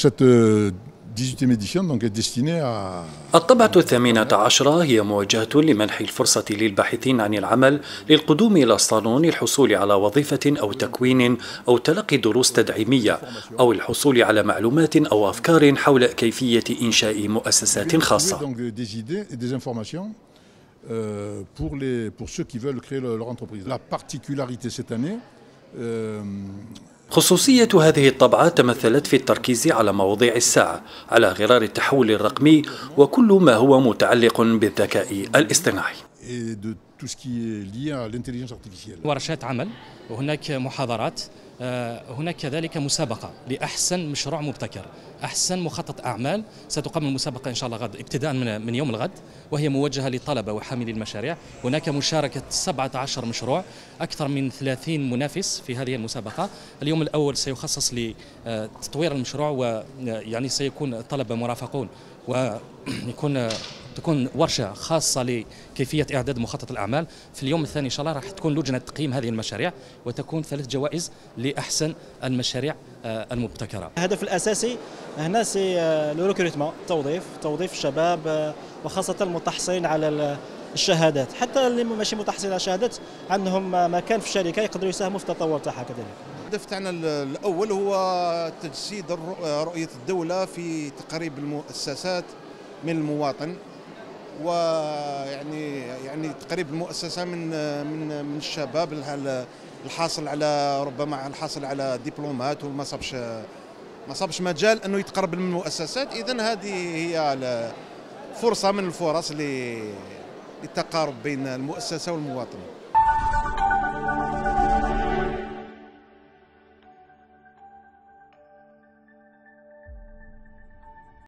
cette euh, 18e édition donc, est destinée à الطبعة الثامنة عشرة هي موجهة لمنح الفرصة للباحثين عن العمل للقدوم إلى الصالون للحصول على وظيفة أو تكوين أو تلقي دروس تدعيمية أو الحصول على معلومات أو أفكار حول كيفية إنشاء مؤسسات خاصة euh, pour, les, pour ceux qui veulent créer leur entreprise. La particularité cette année, euh, خصوصية هذه الطبعة تمثلت في التركيز على مواضيع الساعة على غرار التحول الرقمي وكل ما هو متعلق بالذكاء الاصطناعي. Et de tout ce qui est lié à l'intelligence artificielle. ورشات عمل وهناك محاضرات آه، هناك كذلك مسابقة لأحسن مشروع مبتكر أحسن مخطط أعمال. ستقام المسابقة إن شاء الله غد ابتداء من, يوم الغد وهي موجهة للطلبة وحاملي المشاريع. هناك مشاركة 17 مشروع أكثر من 30 منافس في هذه المسابقة. اليوم الأول سيخصص لتطوير المشروع ويعني سيكون الطلبة مرافقون ويكون تكون ورشة خاصة لكيفية إعداد مخطط الأعمال. في اليوم الثاني إن شاء الله راح تكون لجنة تقييم هذه المشاريع وتكون ثلاث جوائز لأحسن المشاريع آه، المبتكرة. الهدف الأساسي هنا c'est آه، le recrutement توظيف توظيف الشباب آه، وخاصة المتحصلين على ال- الشهادات. حتى اللي ماشي متحصلين على الشهادات عندهم مكان في الشركة يقدروا يساهموا في التطور تاعها كذلك. الهدف تاعنا الأول هو تجسيد رؤية الدولة في تقريب المؤسسات من المواطن. ويعني يعني تقريب المؤسسه من من من الشباب الح- الحاصل على ربما الحاصل على دبلومات وما صابش ما صابش مجال أنه يتقرب من المؤسسات. اذا هذه هي فرصة من الفرص للتقارب بين المؤسسة والمواطن.